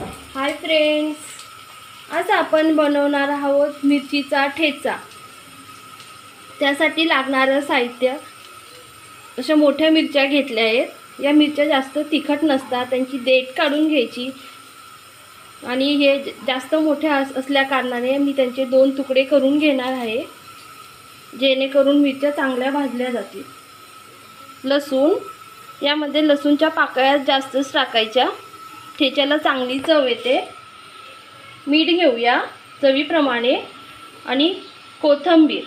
Hi friends आज आपण बनवणार आहोत मिरचीचा ठेचा. त्यासाठी लागणारं साहित्य अशा मोठ्या मिरच्या घेतल्या आहेत. या मिरच्या जास्त तिखट नसतात त्यांची देठ काढून घ्यायची. आणि हे जास्त मोठ्या अस असल्या कारणाने मी त्यांचे दोन तुकडे करून घेणार आहे जेणेकरून मिरच्या चांगल्या भाजल्या जातील. लसूण यामध्ये लसूणच्या पाकळ्या जास्तच टाकायच्या. ठेच्याला चांगली चव येते. मीठ घेऊया चवीप्रमाणे आणि कोथिंबीर.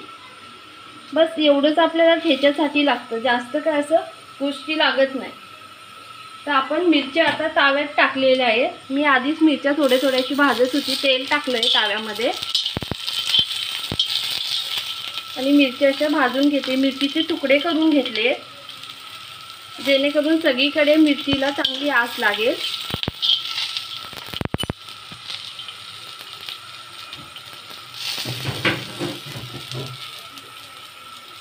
बस एवढंच आपल्याला ठेच्यासाठी लागतं. जास्त काय असं गोष्टी लागत नाही. तर आपण मिरच्या आता ताव्यात टाकलेल्या आहेत. मी आधीच मिरच्या थोड्या थोड्याशी भाजत होती. तेल टाकलं आहे ताव्यामध्ये. आणि मिरच्या अशा भाजून घेते. मिरचीचे तुकडे करून घेतले. जेणेकरून सगळीकडे मिरचीला चांगली आस लागेल.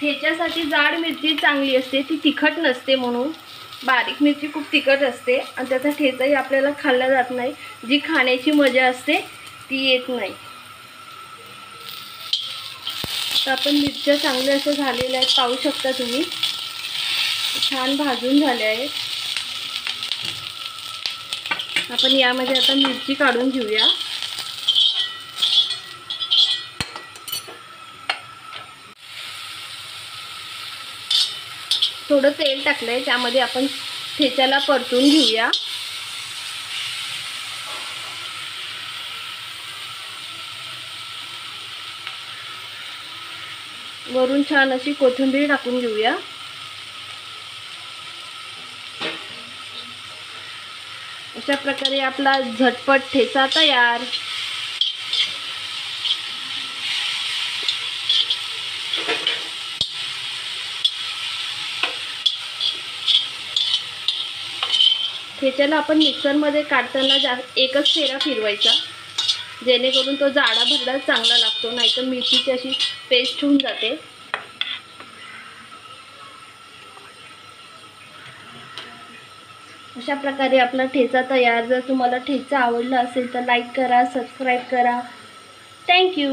ठेच्यासाठी जाड मिरची चांगली असते. ती तिखट नसते म्हणून. बारीक मिरची खूप तिखट असते. आणि त्याचा ठेचाही आपल्याला खाल्ला जात नाही. जी खाण्याची मजा असते ती येत नाही. तर आपण मिरच्या चांगल्या असं झालेल्या आहेत. पाहू शकता तुम्ही. छान भाजून झाल्या आहेत. आपण यामध्ये आता मिरची काढून घेऊया. थोडं तेल टाकलंय त्यामध्ये आपण ठेच्याला परतून घेऊया. वरून छान अशी कोथिंबीर टाकून घेऊया. अशा प्रकारे आपला झटपट ठेचा तयार. ठेच्याला आपण मिक्सरमध्ये काढताना जा एकच फेरा फिरवायचा. जेणेकरून तो जाडा भरडा चांगला लागतो नाहीतर मिरचीची अशी पेस्ट होऊन जाते. अशा प्रकारे आपला ठेचा तयार. जर तुम्हाला ठेचा आवडला असेल तर लाईक करा सबस्क्राईब करा. थँक्यू